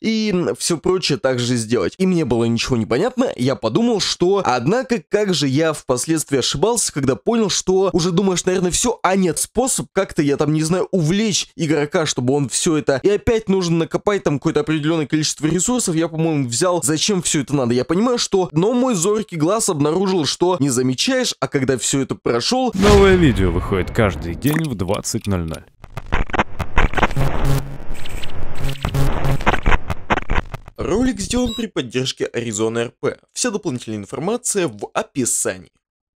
и все прочее также сделать. И мне было ничего не понятно, я подумал, что... Однако, как же я впоследствии ошибался, когда понял, что уже думаешь, наверное, все, а нет, способ как-то, я там, не знаю, увлечь игрока, чтобы он все это... И опять нужно накопать там какое-то определенное количество ресурсов, я, по-моему, взял, зачем все это надо. Я понимаю, что... Но мой зоркий глаз обнаружил, что не замечаешь, а когда все это прошел... Новое видео выходит каждый день в 20.00. Ролик сделан при поддержке Arizona RP. Вся дополнительная информация в описании.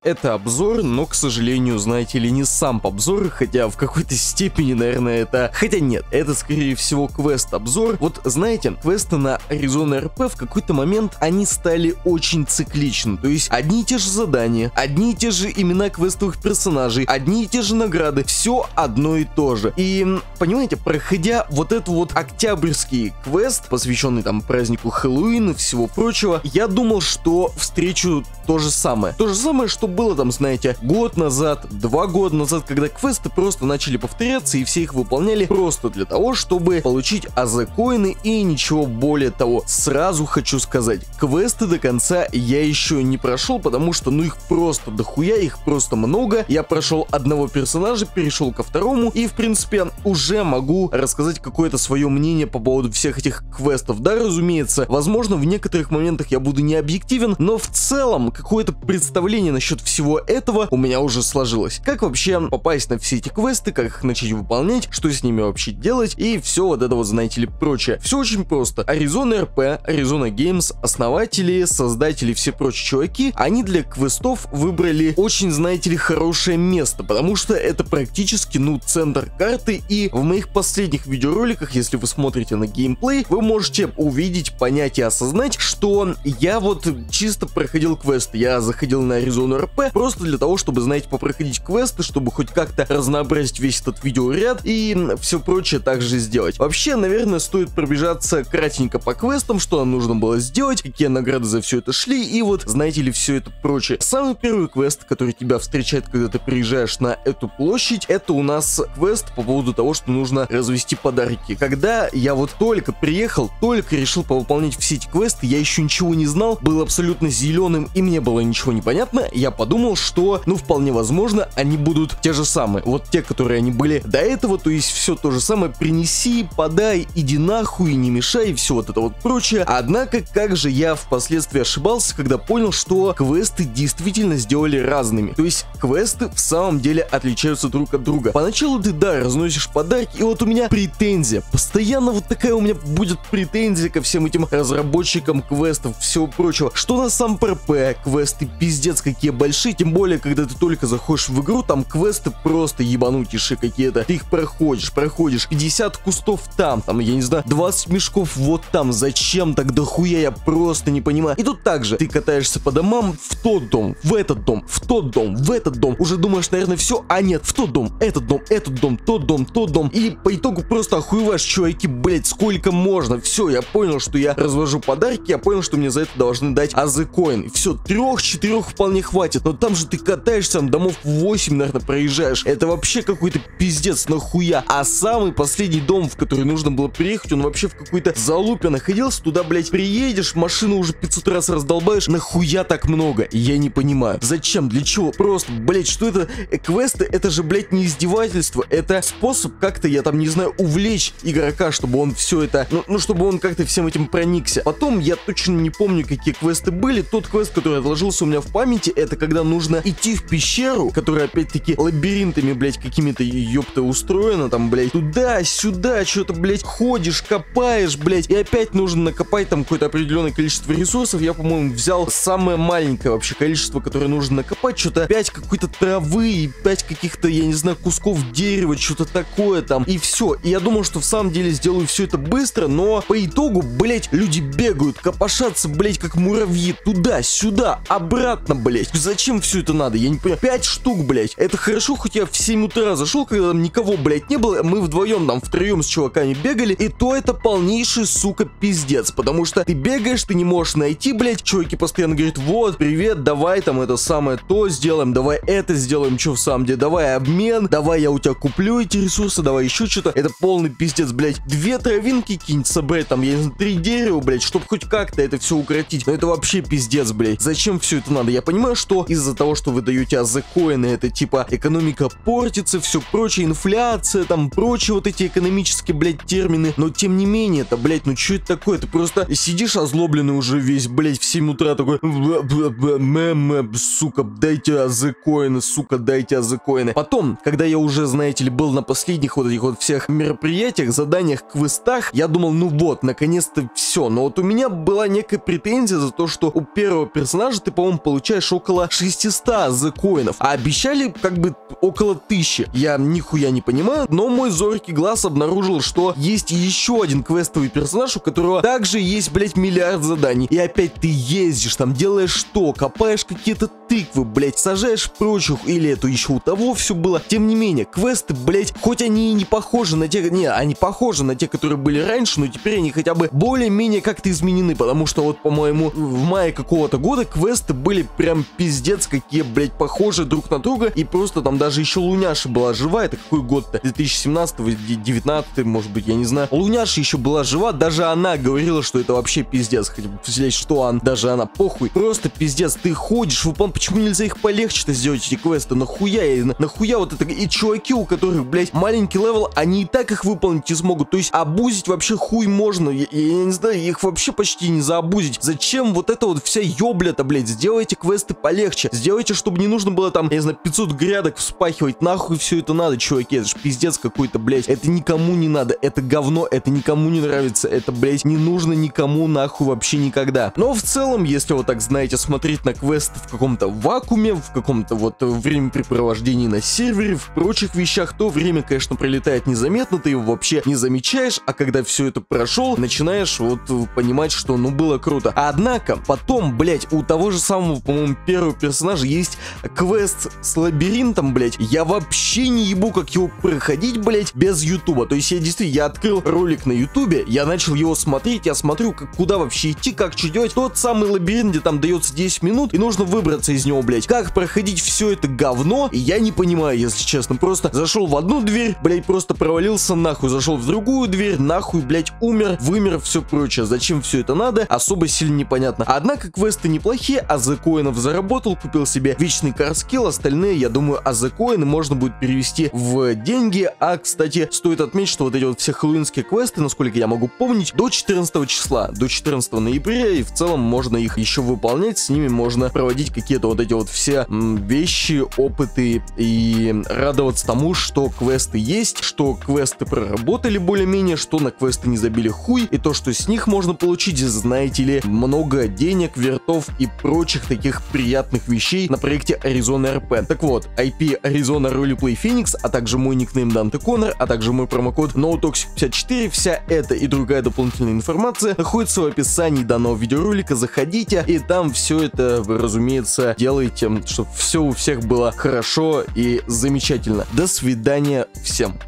Это обзор, но, к сожалению, знаете ли, не сам обзор, хотя в какой-то степени, наверное, это... Хотя нет, это, скорее всего, квест-обзор. Вот, знаете, квесты на Arizona RP в какой-то момент, они стали очень цикличны. То есть, одни и те же задания, одни и те же имена квестовых персонажей, одни и те же награды, все одно и то же. И, понимаете, проходя вот этот вот октябрьский квест, посвященный там празднику Хэллоуина и всего прочего, я думал, что встречу то же самое. То же самое, что было там, знаете, год назад, два года назад, когда квесты просто начали повторяться и все их выполняли просто для того, чтобы получить АЗ-коины и ничего более того. Сразу хочу сказать, квесты до конца я еще не прошел, потому что ну их просто дохуя, их просто много. Я прошел одного персонажа, перешел ко второму и в принципе уже могу рассказать какое-то свое мнение по поводу всех этих квестов. Да, разумеется, возможно в некоторых моментах я буду не объективен, но в целом какое-то представление насчет насчет всего этого у меня уже сложилось. Как вообще попасть на все эти квесты, как их начать выполнять, что с ними вообще делать и все вот это вот, знаете ли, прочее. Все очень просто. Arizona RP, Arizona Games, основатели, создатели, все прочие чуваки, они для квестов выбрали очень, знаете ли, хорошее место, потому что это практически, ну, центр карты, и в моих последних видеороликах, если вы смотрите на геймплей, вы можете увидеть, понять и осознать, что я вот чисто проходил квест, я заходил на Arizona РП, просто для того, чтобы, знаете, попроходить квесты, чтобы хоть как-то разнообразить весь этот видеоряд и все прочее также сделать. Вообще, наверное, стоит пробежаться кратенько по квестам, что нам нужно было сделать, какие награды за все это шли, и вот, знаете ли, все это прочее. Самый первый квест, который тебя встречает, когда ты приезжаешь на эту площадь, это у нас квест по поводу того, что нужно развести подарки. Когда я вот только приехал, только решил повыполнять все эти квесты, я еще ничего не знал, был абсолютно зеленым, и мне было ничего не понятно, я подумал, что, ну, вполне возможно, они будут те же самые. Вот те, которые они были до этого, то есть все то же самое, принеси, подай, иди нахуй, не мешай, и все вот это вот прочее. Однако, как же я впоследствии ошибался, когда понял, что квесты действительно сделали разными. То есть квесты в самом деле отличаются друг от друга. Поначалу ты, да, разносишь подарки, и вот у меня претензия. Постоянно вот такая у меня будет претензия ко всем этим разработчикам квестов, всего прочего. Что на сам ПРП, квесты пиздец какие большие, тем более, когда ты только заходишь в игру, там квесты просто ебанутейшие какие-то. Ты их проходишь, проходишь, 50 кустов там, там, я не знаю, 20 мешков вот там, зачем так дохуя, я просто не понимаю. И тут также, ты катаешься по домам, в тот дом, в этот дом, в тот дом, в этот дом, уже думаешь, наверное, все, а нет, в тот дом, этот дом, этот дом, тот дом, тот дом, и по итогу просто охуеваешь, чуваки, блять, сколько можно, все, я понял, что я развожу подарки, я понял, что мне за это должны дать азы-коин, все, трех-четырех вполне хватит хватит. Но там же ты катаешься, там домов 8, наверное, проезжаешь. Это вообще какой-то пиздец, нахуя. А самый последний дом, в который нужно было приехать, он вообще в какой-то залупе находился. Туда, блядь, приедешь, машину уже 500 раз раздолбаешь. Нахуя так много? Я не понимаю. Зачем? Для чего? Просто, блядь, что это? Э, квесты, это же, блядь, не издевательство. Это способ как-то, я там, не знаю, увлечь игрока, чтобы он все это... Ну, ну чтобы он как-то всем этим проникся. Потом, я точно не помню, какие квесты были. Тот квест, который отложился у меня в памяти, это когда нужно идти в пещеру, которая опять-таки лабиринтами, блядь, какими-то ёпта устроена, там, блядь, туда-сюда, что-то, блядь, ходишь, копаешь, блядь, и опять нужно накопать там какое-то определенное количество ресурсов. Я, по-моему, взял самое маленькое вообще количество, которое нужно накопать, что-то 5 какой-то травы и 5 каких-то, я не знаю, кусков дерева, что-то такое там, и все. И я думал, что в самом деле сделаю все это быстро, но по итогу, блядь, люди бегают, копошатся, блядь, как муравьи, туда-сюда, обратно, блядь зачем все это надо? Я не понимаю. 5 штук, блядь. Это хорошо, хоть я в 7 утра зашел, когда там никого, блядь, не было. Мы вдвоем там втроем с чуваками бегали. И то это полнейший, сука, пиздец. Потому что ты бегаешь, ты не можешь найти, блядь. Чуваки постоянно говорят, вот, привет, давай там это самое то сделаем, давай это сделаем, что в самом деле, давай обмен, давай я у тебя куплю эти ресурсы, давай еще что-то. Это полный пиздец, блядь. Две травинки кинь собрать, там, я не знаю, три дерева, блядь, чтобы хоть как-то это все укротить. Но это вообще пиздец, блядь. Зачем все это надо? Я понимаю, что из-за того, что вы даете азекоины, это типа экономика портится, все прочее, инфляция, там, прочие вот эти экономические, блядь, термины. Но тем не менее, это, блядь, ну что это такое? Ты просто сидишь озлобленный уже весь, блядь, в 7 утра такой, мем, сука, дайте азекоины, сука, дайте азекоины. Потом, когда я уже, знаете ли, был на последних вот этих вот всех мероприятиях, заданиях, квестах, я думал, ну вот, наконец-то все. Но вот у меня была некая претензия за то, что у первого персонажа ты, по-моему, получаешь около 600 закоинов, а обещали как бы около 1000. Я нихуя не понимаю, но мой зоркий глаз обнаружил, что есть еще один квестовый персонаж, у которого также есть, блять, миллиард заданий. И опять ты ездишь, там делаешь что? Копаешь какие-то тыквы, блять, сажаешь прочих, или это еще у того все было. Тем не менее, квесты, блять, хоть они и не похожи на те, не, они похожи на те, которые были раньше, но теперь они хотя бы более-менее как-то изменены, потому что вот, по-моему, в мае какого-то года квесты были прям пиздец какие, блять, похожи друг на друга, и просто там даже еще Луняша была жива, это какой год-то? 2017 19 может быть, я не знаю. Луняша еще была жива, даже она говорила, что это вообще пиздец, хотя бы взять, что она, даже она похуй, просто пиздец, ты ходишь, выпон, почему нельзя их полегче-то сделать, эти квесты, нахуя, и нахуя вот это, и чуваки, у которых, блять, маленький level, они и так их выполнить не смогут, то есть абузить вообще хуй можно, я, я не знаю, их вообще почти не заабузить, зачем вот это вот вся ёбля-то, блять, сделайте квесты полегче, сделайте, чтобы не нужно было там, я не знаю, 500 грядок вспахивать, нахуй все это надо, чуваки, это ж пиздец какой-то, блять, это никому не надо, это говно, это никому не нравится, это, блять, не нужно никому нахуй вообще никогда. Но в целом, если вот так, знаете, смотреть на квесты в каком-то вакууме, в каком-то вот времяпрепровождении на сервере, в прочих вещах, то время, конечно, пролетает незаметно, ты его вообще не замечаешь, а когда все это прошел, начинаешь вот понимать, что ну было круто. Однако, потом, блять, у того же самого, по-моему, первого персонажа есть квест с лабиринтом, блять. Я вообще не ебу, как его проходить, блять, без ютуба. То есть я действительно, я открыл ролик на ютубе, я начал его смотреть, я смотрю, как, куда вообще идти, как что делать. Тот самый лабиринт, где там дается 10 минут, и нужно выбраться из него, блять. Как проходить все это говно, я не понимаю, если честно. Просто зашел в одну дверь, блять, просто провалился нахуй. Зашел в другую дверь, нахуй, блять, умер, вымер, все прочее. Зачем все это надо, особо сильно непонятно. Однако квесты неплохие, а за коинов заработал, купил себе вечный карскилл, остальные, я думаю, а за коины можно будет перевести в деньги. А, кстати, стоит отметить, что вот эти вот все хэллоуинские квесты, насколько я могу помнить, до 14 числа, до 14 ноября, и в целом можно их еще выполнять, с ними можно проводить какие-то вот эти вот все вещи, опыты и радоваться тому, что квесты есть, что квесты проработали более-менее, что на квесты не забили хуй, и то, что с них можно получить, знаете ли, много денег, вертов и прочих таких приятных вещей на проекте Arizona RP. Так вот, IP Arizona Roleplay Phoenix, а также мой никнейм Данте Коннор, а также мой промокод NoToxic54, вся эта и другая дополнительная информация находится в описании данного видеоролика, заходите, и там все это разумеется, делаете, чтобы все у всех было хорошо и замечательно. До свидания всем.